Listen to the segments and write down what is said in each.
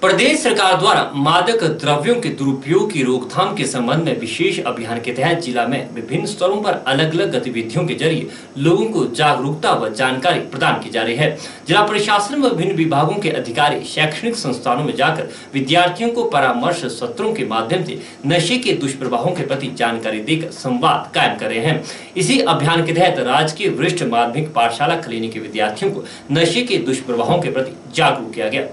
प्रदेश सरकार द्वारा मादक द्रव्यों के दुरुपयोग की रोकथाम के संबंध में विशेष अभियान के तहत जिला में विभिन्न स्तरों पर अलग अलग गतिविधियों के ज़रिए लोगों को जागरूकता व जानकारी प्रदान की जा रही है। जिला प्रशासन व विभिन्न विभागों के अधिकारी शैक्षणिक संस्थानों में जाकर विद्यार्थियों को परामर्श सत्रों के माध्यम से नशे के दुष्प्रभावों के प्रति जानकारी देकर संवाद कायम कर रहे हैं। इसी अभियान के तहत राज्य के वरिष्ठ माध्यमिक पाठशाला खलीनी के विद्यार्थियों को नशे के दुष्प्रभावों के प्रति जागरूक किया गया।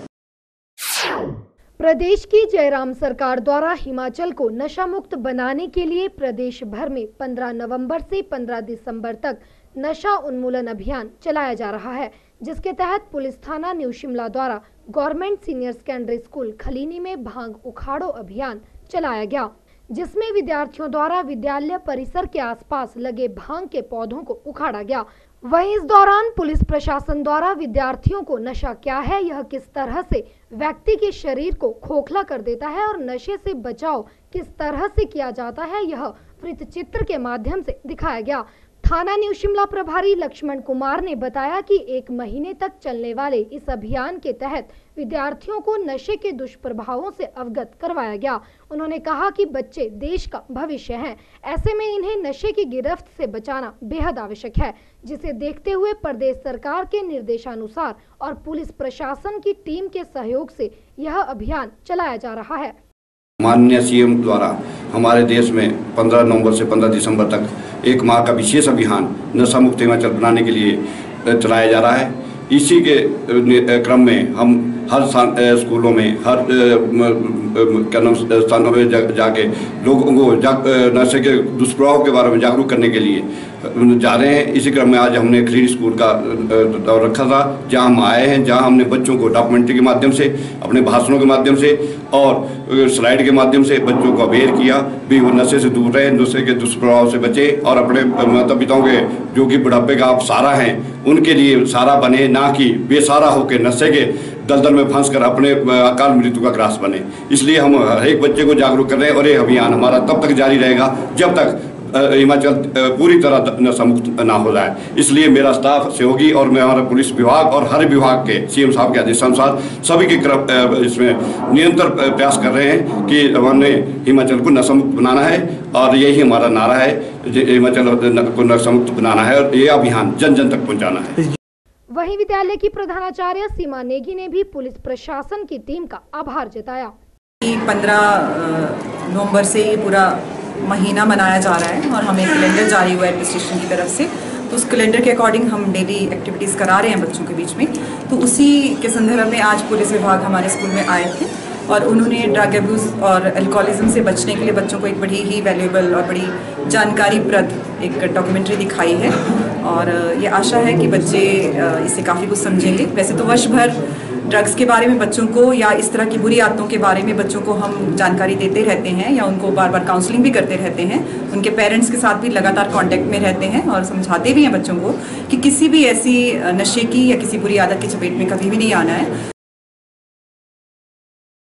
प्रदेश की जयराम सरकार द्वारा हिमाचल को नशा मुक्त बनाने के लिए प्रदेश भर में 15 नवंबर से 15 दिसंबर तक नशा उन्मूलन अभियान चलाया जा रहा है, जिसके तहत पुलिस थाना न्यू शिमला द्वारा government senior secondary school Khalini में भाँग उखाड़ो अभियान चलाया गया। जिसमें विद्यार्थियों द्वारा विद्यालय परिसर के आसपास लगे भाँग के पौधों को उखाड़ा गया। वहीं इस दौरान पुलिस प्रशासन द्वारा विद्यार्थियों को नशा क्या है, यह किस तरह से व्यक्ति के शरीर को खोखला कर देता है और नशे से बचाव किस तरह से किया जाता है, यह वृत्त चित्र के माध्यम से दिखाया गया। थाना न्यू शिमला प्रभारी लक्ष्मण कुमार ने बताया कि एक महीने तक चलने वाले इस अभियान के तहत विद्यार्थियों को नशे के दुष्प्रभावों से अवगत करवाया गया। उन्होंने कहा कि बच्चे देश का भविष्य हैं। ऐसे में इन्हें नशे की गिरफ्त से बचाना बेहद आवश्यक है, जिसे देखते हुए प्रदेश सरकार के निर्देशानुसार और पुलिस प्रशासन की टीम के सहयोग से यह अभियान चलाया जा रहा है। माननीय सीएम द्वारा हमारे देश में 15 नवंबर से 15 दिसंबर तक एक माह का विशेष अभियान नशा मुक्त हिमाचल बनाने के लिए चलाया जा रहा है। इसी के क्रम में हम हर स्कूलों में हर क्या नाम स्थानों में जा, जाके लोगों को जा, नशे के दुष्प्रभाव के बारे में जागरूक करने के लिए जा रहे हैं। इसी क्रम में आज हमने खरीद स्कूल का दौर रखा था जहाँ हम आए हैं जहाँ हमने बच्चों को डॉक्यूमेंट्री के माध्यम से अपने भाषणों के माध्यम से और स्लाइड के माध्यम से बच्चों को अवेयर किया। भी वो नशे से दूर रहे नशे के दुष्प्रभाव से बचे और अपने माता पिताओं के जो कि बुढ़ापे का आप सारा हैं उनके लिए सारा बने ना कि बेसारा होकर नशे के दलदल में फंस कर अपने अकाल मृत्यु का ग्रास बने। इसलिए हम हर एक बच्चे को जागरूक कर रहे हैं और ये अभियान हमारा तब तक जारी रहेगा जब तक हिमाचल पूरी तरह नशा मुक्त ना हो जाए। इसलिए मेरा स्टाफ, सहयोगी और मैं हमारा पुलिस विभाग और हर विभाग के सीएम साहब के आदेशानुसार सभी के क्रम इसमें निरंतर प्रयास कर रहे हैं कि हमने हिमाचल को नशा मुक्त बनाना है और यही हमारा नारा है हिमाचल को नशा मुक्त बनाना है और ये अभियान जन जन तक पहुँचाना है। वहीं विद्यालय की प्रधानाचार्य सीमा नेगी ने भी पुलिस प्रशासन की टीम का आभार जताया। पंद्रह नवंबर से ये पूरा महीना मनाया जा रहा है और हमें कैलेंडर जारी हुआ है एडमिनिस्ट्रेशन की तरफ़ से। तो उस कैलेंडर के अकॉर्डिंग हम डेली एक्टिविटीज़ करा रहे हैं बच्चों के बीच में। तो उसी के संदर्भ में आज पुलिस विभाग हमारे स्कूल में आए थे और उन्होंने ड्रग एब्यूज़ और अल्कोहलिज्म से बचने के लिए बच्चों को एक बड़ी ही वैल्यूएबल और बड़ी जानकारी प्रद एक डॉक्यूमेंट्री दिखाई है। और ये आशा है कि बच्चे इससे काफ़ी कुछ समझेंगे। वैसे तो वर्ष भर ड्रग्स के बारे में बच्चों को या इस तरह की बुरी आदतों के बारे में बच्चों को हम जानकारी देते रहते हैं या उनको बार बार काउंसलिंग भी करते रहते हैं, उनके पेरेंट्स के साथ भी लगातार कांटेक्ट में रहते हैं और समझाते भी हैं बच्चों को कि किसी भी ऐसी नशे की या किसी बुरी आदत की चपेट में कभी भी नहीं आना है।